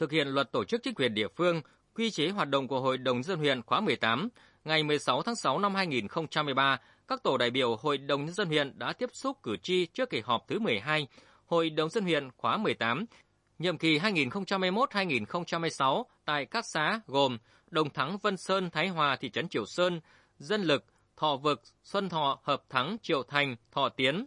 thực hiện luật tổ chức chính quyền địa phương, quy chế hoạt động của Hội đồng dân huyện khóa 18, ngày 16 tháng 6 năm 2013, các tổ đại biểu Hội đồng nhân dân huyện đã tiếp xúc cử tri trước kỳ họp thứ 12 Hội đồng dân huyện khóa 18, nhiệm kỳ 2021-2026 tại các xã gồm Đồng Thắng, Vân Sơn, Thái Hòa, thị trấn Triều Sơn, Dân Lực, Thọ Vực, Xuân Thọ, Hợp Thắng, Triệu Thành, Thọ Tiến.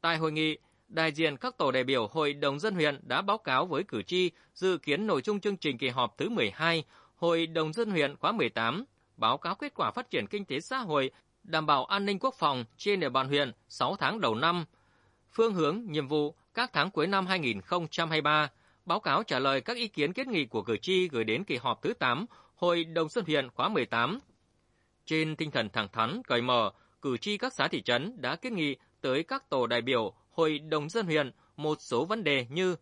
Tại hội nghị, đại diện các tổ đại biểu Hội đồng dân huyện đã báo cáo với cử tri dự kiến nội dung chương trình kỳ họp thứ 12 Hội đồng dân huyện khóa 18, báo cáo kết quả phát triển kinh tế xã hội, đảm bảo an ninh quốc phòng trên địa bàn huyện 6 tháng đầu năm, phương hướng, nhiệm vụ các tháng cuối năm 2023, báo cáo trả lời các ý kiến kiến nghị của cử tri gửi đến kỳ họp thứ 8 Hội đồng dân huyện khóa 18. Trên tinh thần thẳng thắn, cởi mở, cử tri các xã thị trấn đã kiến nghị tới các tổ đại biểu Hội đồng dân huyện một số vấn đề như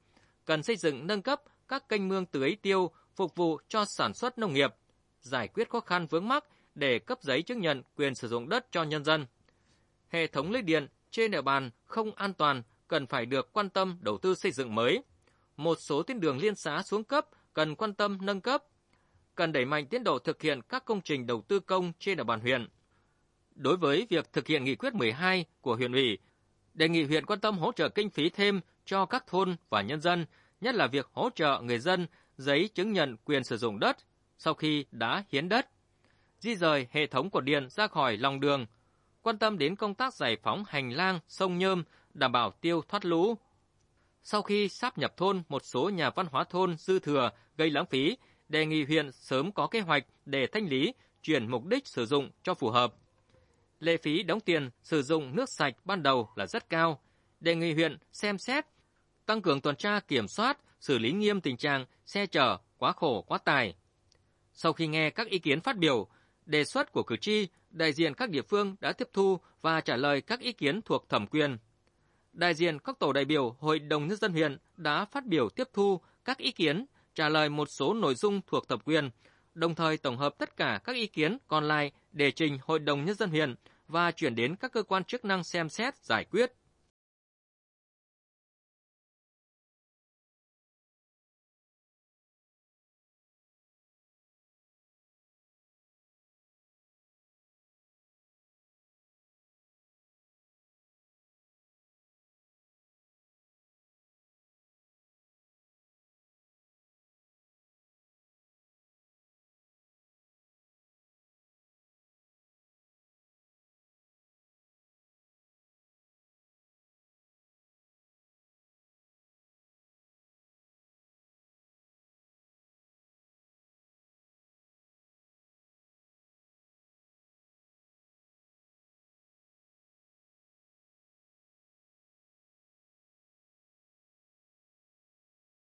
cần xây dựng nâng cấp các kênh mương tưới tiêu phục vụ cho sản xuất nông nghiệp, giải quyết khó khăn vướng mắc để cấp giấy chứng nhận quyền sử dụng đất cho nhân dân. Hệ thống lưới điện trên địa bàn không an toàn cần phải được quan tâm đầu tư xây dựng mới. Một số tuyến đường liên xã xuống cấp cần quan tâm nâng cấp. Cần đẩy mạnh tiến độ thực hiện các công trình đầu tư công trên địa bàn huyện. Đối với việc thực hiện nghị quyết 12 của huyện ủy, đề nghị huyện quan tâm hỗ trợ kinh phí thêm cho các thôn và nhân dân, nhất là việc hỗ trợ người dân giấy chứng nhận quyền sử dụng đất sau khi đã hiến đất, di rời hệ thống cột điện ra khỏi lòng đường, quan tâm đến công tác giải phóng hành lang sông Nhơm đảm bảo tiêu thoát lũ. Sau khi sáp nhập thôn, một số nhà văn hóa thôn dư thừa gây lãng phí, đề nghị huyện sớm có kế hoạch để thanh lý, chuyển mục đích sử dụng cho phù hợp. Lệ phí đóng tiền sử dụng nước sạch ban đầu là rất cao, đề nghị huyện xem xét tăng cường tuần tra kiểm soát, xử lý nghiêm tình trạng xe chở quá khổ quá tải. Sau khi nghe các ý kiến phát biểu, đề xuất của cử tri, đại diện các địa phương đã tiếp thu và trả lời các ý kiến thuộc thẩm quyền đại diện các tổ đại biểu Hội đồng Nhân dân huyện đã phát biểu tiếp thu các ý kiến, trả lời một số nội dung thuộc thẩm quyền, đồng thời tổng hợp tất cả các ý kiến còn lại để trình Hội đồng Nhân dân huyện và chuyển đến các cơ quan chức năng xem xét giải quyết.